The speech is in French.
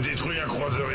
détruit un croiseur